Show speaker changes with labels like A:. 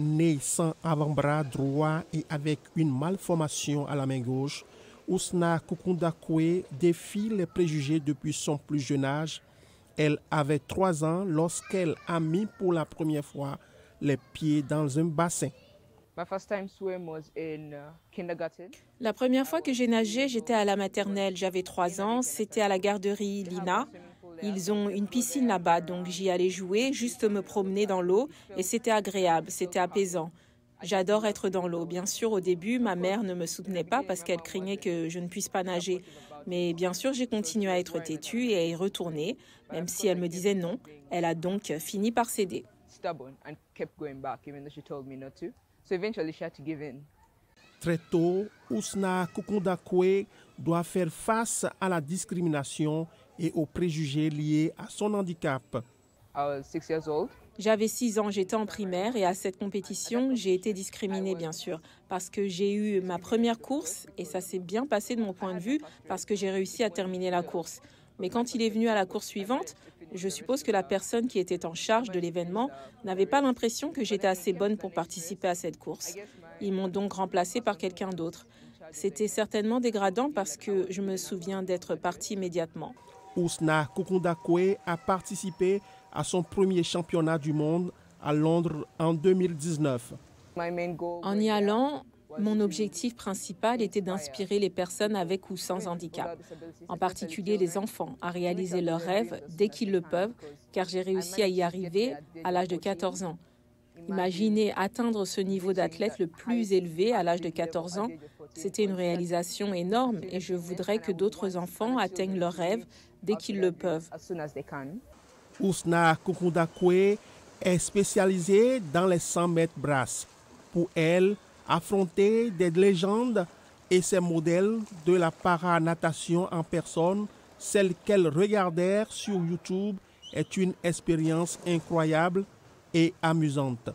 A: Né sans avant-bras droit et avec une malformation à la main gauche, Ousna Kukundakwe défie les préjugés depuis son plus jeune âge. Elle avait trois ans lorsqu'elle a mis pour la première fois les pieds dans un bassin.
B: Uh,
C: la première fois que j'ai nagé, j'étais à la maternelle. J'avais trois ans. C'était à la garderie Lina. Ils ont une piscine là-bas, donc j'y allais jouer, juste me promener dans l'eau, et c'était agréable, c'était apaisant. J'adore être dans l'eau. Bien sûr, au début, ma mère ne me soutenait pas parce qu'elle craignait que je ne puisse pas nager. Mais bien sûr, j'ai continué à être têtue et à y retourner, même si elle me disait non. Elle a donc fini par céder.
A: Très tôt, Ousna Kukundakwe doit faire face à la discrimination et aux préjugés liés à son handicap.
C: J'avais 6 ans, j'étais en primaire et à cette compétition, j'ai été discriminée bien sûr parce que j'ai eu ma première course et ça s'est bien passé de mon point de vue parce que j'ai réussi à terminer la course. Mais quand il est venu à la course suivante, je suppose que la personne qui était en charge de l'événement n'avait pas l'impression que j'étais assez bonne pour participer à cette course. Ils m'ont donc remplacée par quelqu'un d'autre. C'était certainement dégradant parce que je me souviens d'être partie immédiatement.
A: Ousna Kukundakwe a participé à son premier championnat du monde à Londres en 2019.
C: En y allant, mon objectif principal était d'inspirer les personnes avec ou sans handicap, en particulier les enfants, à réaliser leurs rêves dès qu'ils le peuvent, car j'ai réussi à y arriver à l'âge de 14 ans. Imaginez atteindre ce niveau d'athlète le plus élevé à l'âge de 14 ans. C'était une réalisation énorme et je voudrais que d'autres enfants atteignent leurs rêves dès qu'ils le peuvent.
A: Ousna Kukundakwe est spécialisée dans les 100 mètres brasses. Pour elle, affronter des légendes et ces modèles de la paranatation en personne, celles qu'elle regardèrent sur YouTube, est une expérience incroyable et amusante.